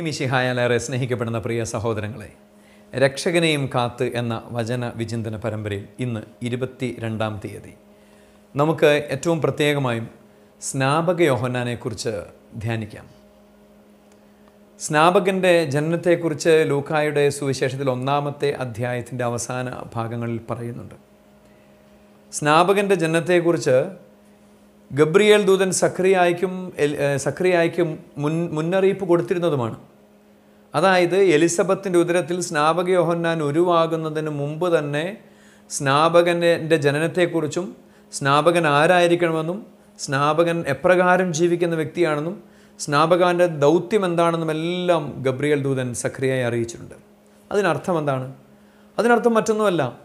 ഉണ്ണിമിശിഹായാലേറെ സ്നേഹിക്കപ്പെടുന്ന പ്രിയ സഹോദരങ്ങളെ. രക്ഷകനെയും കാത്ത് എന്ന വചന വിചിന്തന പരമ്പരയിൽ ഇന്ന് ഇരുപത്തി രണ്ടാം തീയതി. നമുക്ക് ഏറ്റവും പ്രത്യേകമായും സ്നാപക യോഹന്നാനെക്കുറിച്ച് ധ്യാനിക്കാം. സ്നാപകന്റെ ജനനത്തെക്കുറിച്ച് ലൂക്കായുടെ സുവിശേഷത്തിൽ ഒന്നാമത്തെ അധ്യായത്തിന്റെ അവസാന ഭാഗങ്ങളിൽ പറയുന്നുണ്ട്. സ്നാപകന്റെ ജനനത്തെക്കുറിച്ച് ഗബ്രിയേൽ ദൂതൻ സക്രിയായിക്കും സക്രിയായിക്കും മുൻ മുന്നറിയിപ്പ് കൊടുത്തിരുന്നതുമാണ്. അതായത് എലിസബത്തിന്റെ ഉദരത്തിൽ സ്നാപക യോഹന്നാൻ ഉരുവാകുന്നതിന് മുമ്പ് തന്നെ സ്നാപകന്റെ ജനനത്തെക്കുറിച്ചും സ്നാപകൻ ആരായിരിക്കണമെന്നും സ്നാപകൻ എപ്രകാരം ജീവിക്കുന്ന വ്യക്തിയാണെന്നും സ്നാപകാന്റെ ദൗത്യം എന്താണെന്നും എല്ലാം ഗബ്രിയൽ ദൂതൻ സക്രിയായി അറിയിച്ചിട്ടുണ്ട്. അതിനർത്ഥം എന്താണ്? അതിനർത്ഥം മറ്റൊന്നുമല്ല.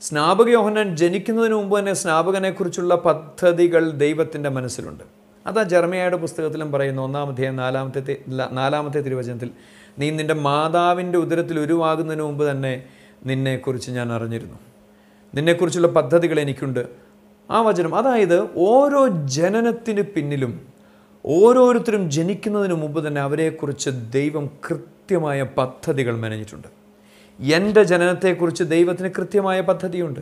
സ്നാപക യോഹന്നാൻ ജനിക്കുന്നതിന് മുമ്പ് തന്നെ സ്നാപകനെക്കുറിച്ചുള്ള പദ്ധതികൾ ദൈവത്തിന്റെ മനസ്സിലുണ്ട്. അതാ ജർമ്മയുടെ പുസ്തകത്തിലും പറയുന്ന ഒന്നാമത്തെ നാലാമത്തെ നാലാമത്തെ തിരുവചനത്തിൽ നീ നിന്റെ മാതാവിന്റെ ഉദരത്തിൽ ഉരുവാകുന്നതിന് മുമ്പ് തന്നെ നിന്നെക്കുറിച്ച് ഞാൻ അറിഞ്ഞിരുന്നു. നിന്നെക്കുറിച്ചുള്ള പദ്ധതികൾ എനിക്കുണ്ട്. ആ വചനം അതായത് ഓരോ ജനനത്തിന് പിന്നിലും ഓരോരുത്തരും ജനിക്കുന്നതിന് മുമ്പ് തന്നെ അവരെക്കുറിച്ച് ദൈവം കൃത്യമായ പദ്ധതികൾ മെനഞ്ഞിട്ടുണ്ട്. എന്റെ ജനനത്തെക്കുറിച്ച് ദൈവത്തിന് കൃത്യമായ പദ്ധതിയുണ്ട്.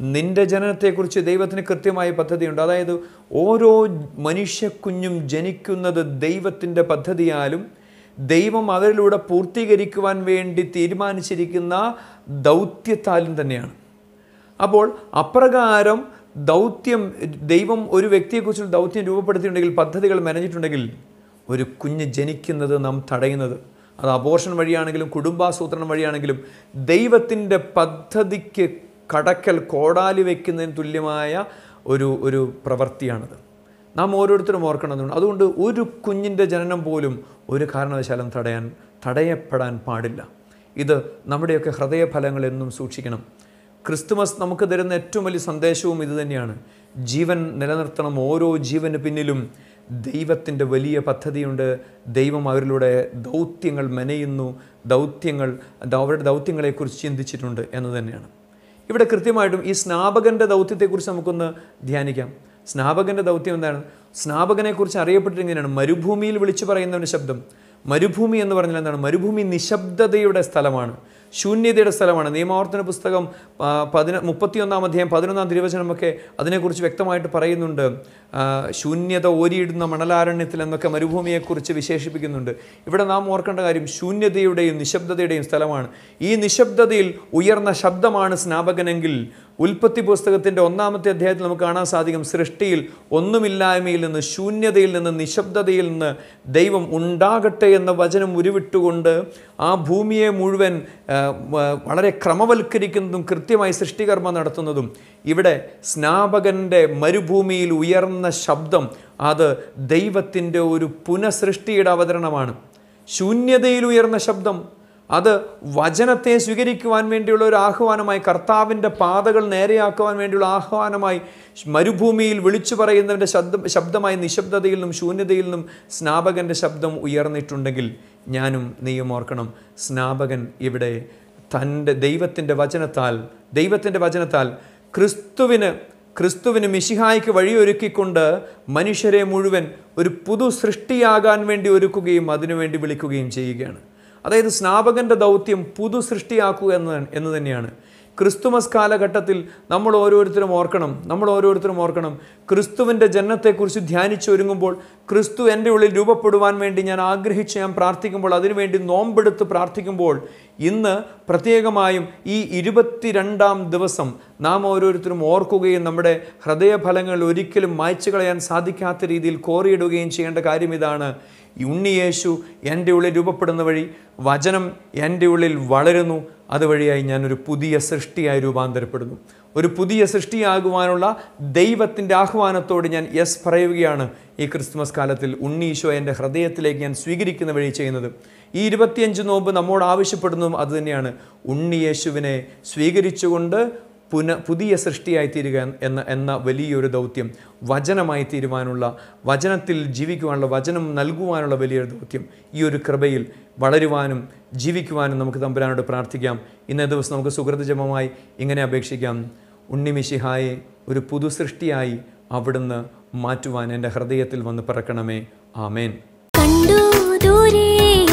നിന്റെ ജനനത്തെക്കുറിച്ച് ദൈവത്തിന് കൃത്യമായ പദ്ധതിയുണ്ട്. അതായത് ഓരോ മനുഷ്യക്കുഞ്ഞും ജനിക്കുന്നത് ദൈവത്തിന്റെ പദ്ധതിയാലും ദൈവം അവരിലൂടെ പൂർത്തീകരിക്കുവാൻ വേണ്ടി തീരുമാനിച്ചിരിക്കുന്ന ദൗത്യത്താലും തന്നെയാണ്. അപ്പോൾ അപ്രകാരം ദൗത്യം ദൈവം ഒരു വ്യക്തിയെക്കുറിച്ചുള്ള ദൗത്യം രൂപപ്പെടുത്തിയിട്ടുണ്ടെങ്കിൽ പദ്ധതികൾ മെനഞ്ഞിട്ടുണ്ടെങ്കിൽ ഒരു കുഞ്ഞ് ജനിക്കുന്നത് നാം തടയുന്നത് അത് അബോർഷൻ വഴിയാണെങ്കിലും കുടുംബാസൂത്രണം വഴിയാണെങ്കിലും ദൈവത്തിന്റെ പദ്ധതിക്ക് കടക്കൽ കോടാലി വയ്ക്കുന്നതിന് തുല്യമായ ഒരു ഒരു പ്രവൃത്തിയാണത്. നാം ഓരോരുത്തരും ഓർക്കണമെന്നുണ്ട്. അതുകൊണ്ട് ഒരു കുഞ്ഞിന്റെ ജനനം പോലും ഒരു കാരണവശാലും തടയാൻ തടയപ്പെടാൻ പാടില്ല. ഇത് നമ്മുടെയൊക്കെ ഹൃദയഫലങ്ങൾ എന്നും സൂക്ഷിക്കണം. ക്രിസ്തുമസ് നമുക്ക് തരുന്ന ഏറ്റവും വലിയ സന്ദേശവും ഇതുതന്നെയാണ് ജീവൻ നിലനിർത്തണം. ഓരോ ജീവന് പിന്നിലും ദൈവത്തിന്റെ വലിയ പദ്ധതിയുണ്ട്. ദൈവം അവരിലൂടെ ദൗത്യങ്ങൾ മെനയുന്നു. ദൗത്യങ്ങൾ അവരുടെ ദൗത്യങ്ങളെക്കുറിച്ച് ചിന്തിച്ചിട്ടുണ്ട് എന്ന് തന്നെയാണ്. ഇവിടെ കൃത്യമായിട്ടും ഈ സ്നാപകന്റെ ദൗത്യത്തെക്കുറിച്ച് നമുക്കൊന്ന് ധ്യാനിക്കാം. സ്നാപകന്റെ ദൗത്യം എന്താണ്? സ്നാപകനെക്കുറിച്ച് അറിയപ്പെട്ടിരിക്കുന്നതാണ് മരുഭൂമിയിൽ വിളിച്ചു പറയുന്ന ഒരു ശബ്ദം. മരുഭൂമി എന്ന് പറഞ്ഞാൽ എന്താണ്? മരുഭൂമി നിശബ്ദതയുടെ സ്ഥലമാണ്. ശൂന്യതയുടെ സ്ഥലമാണ്. നിയമാവർത്തന പുസ്തകം പതിന മുപ്പത്തിയൊന്നാം അധ്യായം പതിനൊന്നാം തിരുവചനമൊക്കെ അതിനെക്കുറിച്ച് വ്യക്തമായിട്ട് പറയുന്നുണ്ട്. ശൂന്യത ഓരിയിടുന്ന മണലാരണ്യത്തിൽ എന്നൊക്കെ മരുഭൂമിയെക്കുറിച്ച് വിശേഷിപ്പിക്കുന്നുണ്ട്. ഇവിടെ നാം ഓർക്കേണ്ട കാര്യം ശൂന്യതയുടെയും നിശബ്ദതയുടെയും സ്ഥലമാണ്. ഈ നിശബ്ദതയിൽ ഉയർന്ന ശബ്ദമാണ് സ്നാപകനെങ്കിൽ ഉൽപ്പത്തി പുസ്തകത്തിന്റെ ഒന്നാമത്തെ അധ്യായത്തിൽ നമുക്ക് കാണാൻ സാധിക്കും. സൃഷ്ടിയിൽ ഒന്നുമില്ലായ്മയിൽ നിന്ന് ശൂന്യതയിൽ നിന്ന് നിശബ്ദതയിൽ നിന്ന് ദൈവം ഉണ്ടാകട്ടെ എന്ന വചനം ഉരുവിട്ടുകൊണ്ട് ആ ഭൂമിയെ മുഴുവൻ വളരെ ക്രമവൽക്കരിക്കുന്നതും കൃത്യമായി സൃഷ്ടികർമ്മം നടത്തുന്നതും ഇവിടെ സ്നാപകന്റെ മരുഭൂമിയിൽ ഉയർന്ന ശബ്ദം അത് ദൈവത്തിന്റെ ഒരു പുനഃസൃഷ്ടിയുടെ അവതരണമാണ്. ശൂന്യതയിൽ ഉയർന്ന ശബ്ദം അത് വചനത്തെ സ്വീകരിക്കുവാൻ വേണ്ടിയുള്ള ഒരു ആഹ്വാനമായി കർത്താവിന്റെ പാതകൾ നേരെയാക്കുവാൻ വേണ്ടിയുള്ള ആഹ്വാനമായി മരുഭൂമിയിൽ വിളിച്ചു പറയുന്നവന്റെ ശബ്ദം ശബ്ദമായി നിശബ്ദതയിൽ നിന്നും ശൂന്യതയിൽ നിന്നും സ്നാപകന്റെ ശബ്ദം ഉയർന്നിട്ടുണ്ടെങ്കിൽ ഞാനും നീയും ഓർക്കണം സ്നാപകൻ ഇവിടെ തന്റെ ദൈവത്തിന്റെ വചനത്താൽ ദൈവത്തിന്റെ വചനത്താൽ ക്രിസ്തുവിന് ക്രിസ്തുവിന് മിശിഹായ്ക്ക് വഴിയൊരുക്കിക്കൊണ്ട് മനുഷ്യരെ മുഴുവൻ ഒരു പുതു സൃഷ്ടിയാകാൻ വേണ്ടി ഒരുക്കുകയും അതിനുവേണ്ടി വിളിക്കുകയും ചെയ്യുകയാണ്. അതായത് സ്നാപകന്റെ ദൗത്യം പുതു സൃഷ്ടിയാക്കുക എന്ന് എന്ന് തന്നെയാണ്. ക്രിസ്തുമസ് കാലഘട്ടത്തിൽ നമ്മൾ ഓരോരുത്തരും ഓർക്കണം നമ്മൾ ഓരോരുത്തരും ഓർക്കണം. ക്രിസ്തുവിന്റെ ജനനത്തെക്കുറിച്ച് ധ്യാനിച്ചൊരുങ്ങുമ്പോൾ ക്രിസ്തു എന്റെ ഉള്ളിൽ രൂപപ്പെടുവാൻ വേണ്ടി ഞാൻ ആഗ്രഹിച്ച് ഞാൻ പ്രാർത്ഥിക്കുമ്പോൾ അതിനുവേണ്ടി നോമ്പെടുത്ത് പ്രാർത്ഥിക്കുമ്പോൾ ഇന്ന് പ്രത്യേകമായും ഈ ഇരുപത്തിരണ്ടാം ദിവസം നാം ഓരോരുത്തരും ഓർക്കുകയും നമ്മുടെ ഹൃദയഫലങ്ങൾ ഒരിക്കലും മായ്ച്ചു കളയാൻ സാധിക്കാത്ത രീതിയിൽ കോറിയിടുകയും ചെയ്യേണ്ട കാര്യം ഇതാണ്. ഉണ്ണിയേശു എന്റെ ഉള്ളിൽ രൂപപ്പെടുന്ന വഴി വചനം എന്റെ ഉള്ളിൽ വളരുന്നു അതുവഴിയായി ഞാനൊരു പുതിയ സൃഷ്ടിയായി രൂപാന്തരപ്പെടുന്നു. ഒരു പുതിയ സൃഷ്ടിയാകുവാനുള്ള ദൈവത്തിന്റെ ആഹ്വാനത്തോട് ഞാൻ യെസ് പറയുകയാണ്. ഈ ക്രിസ്മസ് കാലത്തിൽ ഉണ്ണീശോ എന്റെ ഹൃദയത്തിലേക്ക് ഞാൻ സ്വീകരിക്കുന്ന വഴി ചെയ്യുന്നത്. ഈ ഇരുപത്തിയഞ്ച് നോമ്പ് നമ്മോട് ആവശ്യപ്പെടുന്നതും അതുതന്നെയാണ് ഉണ്ണിയേശുവിനെ സ്വീകരിച്ചുകൊണ്ട് പുന പുതിയ സൃഷ്ടിയായി തീരുക എന്ന എന്ന വലിയൊരു ദൗത്യം വചനമായി തീരുവാനുള്ള വചനത്തിൽ ജീവിക്കുവാനുള്ള വചനം നൽകുവാനുള്ള വലിയൊരു ദൗത്യം ഈ ഒരു കൃപയിൽ വളരുവാനും ജീവിക്കുവാനും നമുക്ക് തമ്പുരാനോട് പ്രാർത്ഥിക്കാം. ഇന്നേ ദിവസം നമുക്ക് സുഹൃതജമമായി ഇങ്ങനെ അപേക്ഷിക്കാം. ഉണ്ണിമിശിഹായെ ഒരു പുതു സൃഷ്ടിയായി അവിടുന്ന് മാറ്റുവാൻ എന്റെ ഹൃദയത്തിൽ വന്ന് പിറക്കണമേ. ആമേൻ. കണ്ടു ദൂരെ